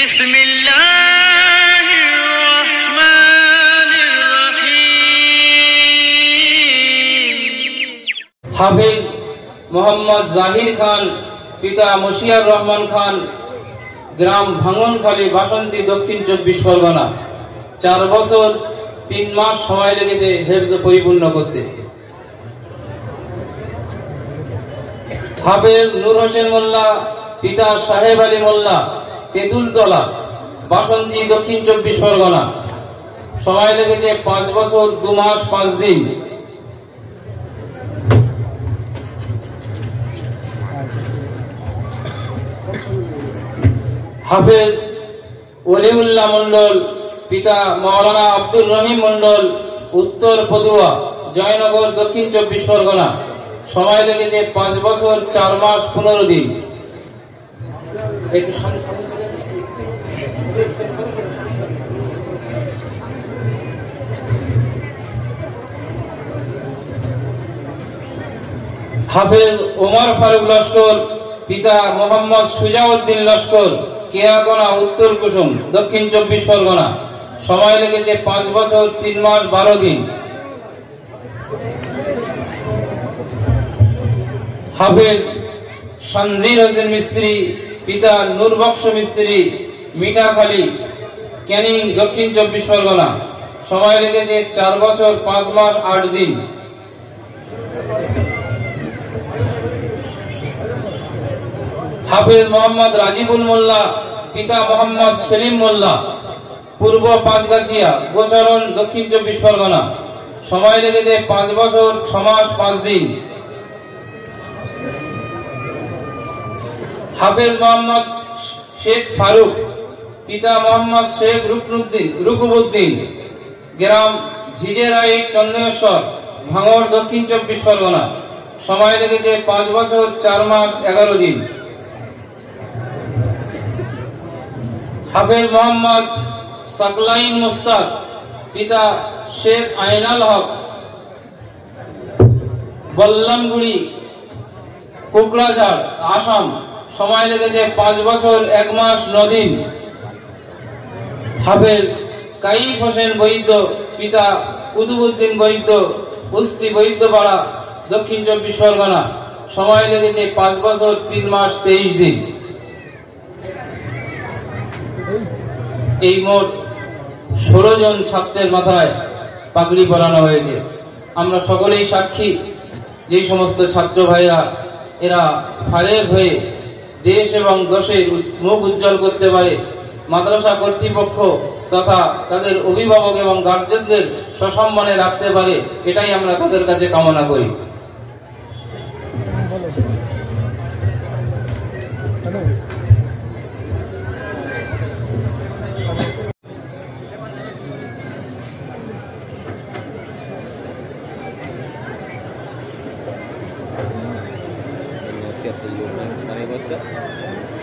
بسم الله الرحمن الرحيم হাফিজ মোহাম্মদ জাহির খান পিতা মশিয়ার রহমান খান গ্রাম ভাঙনখালী বাসন্তী দক্ষিণ চব্বিশ পরগনা চার বছর তিন মাস সময় লেগেছে হেফজ পরিপূর্ণ করতে হাফেজ নূর হোসেন মোল্লা পিতা সাহেব আলী মোল্লা তেঁতুলতলা বাসন্তী, দক্ষিণ চব্বিশ পরগনা। সময় লেগেছে পাঁচ বছর, দু মাস, পাঁচ দিন। হাফেজ ওলিউল্লাহ মন্ডল পিতা মৌলানা আব্দুর রহিম মন্ডল উত্তর পদুয়া, জয়নগর, দক্ষিণ চব্বিশ পরগনা। সময় লেগেছে পাঁচ বছর, চার মাস, পনেরো দিন। হাফেজ ওমর ফারুক লস্কর, পিতা মোহাম্মদ সুজাউদ্দিন লস্কর, কেয়াগোনা, উত্তর কুসুম, দক্ষিণ চব্বিশ পরগনা। সময় লেগেছে পাঁচ বছর, তিন মাস, বারো দিন। হাফেজ সঞ্জির হোসেন মিস্ত্রি, পিতা নূরবক্স মিস্ত্রি মিঠাখালী ক্যানিং, দক্ষিণ চব্বিশ পরগনা। সময় লেগেছে চার বছর, পাঁচ মাস, আট দিন। হাফেজ মোহাম্মদ রাজিবুল মোল্লা, পিতা মোহাম্মদ সেলিম মোল্লা, পূর্ব পাঁচগাছিয়া, গোচরণ দক্ষিণ চব্বিশ পরগনা। সময় লেগেছে পাঁচ বছর, ছ মাস, পাঁচ দিন। হাফেজ মোহাম্মদ শেখ ফারুক, পিতা মোহাম্মদ শেখ রুকনুদ্দিন রুকুবুদ্দিন গ্রাম ঝিজেরাই চন্দ্রেশ্বর, ভাঙড়, দক্ষিণ চব্বিশ পরগনা। সময় লেগেছে পাঁচ বছর, চার মাস, এগারো দিন। হাফেজ মোহাম্মদ সাকলাইন মুস্তাক, পিতা শেখ আইনাল হক বল্লামগুড়ি কুকড়াঝাড়, আসাম। সময় লেগেছে পাঁচ বছর, এক মাস নদিন হাফেজ কাইফ হোসেন বৈদ্য, পিতা কুতুবুদ্দিন বৈদ্য উস্তি বৈদ্যপাড়া, দক্ষিণ চব্বিশ পরগনা। সময় লেগেছে পাঁচ বছর, তিন মাস, তেইশ দিন। এই মোট ষোলো জন ছাত্রের মাথায় পাগড়ি পরানো হয়েছে। আমরা সকলেই সাক্ষী, যেই সমস্ত ছাত্র ভাইরা এরা ফারেক হয়ে দেশ এবং দশের মুখ উজ্জ্বল করতে পারে, মাদ্রাসা কর্তৃপক্ষ তথা তাদের অভিভাবক এবং গার্জেনদের সসম্মানে রাখতে পারে, এটাই আমরা তাদের কাছে কামনা করি। करते हैं लोग हमारे वक्त।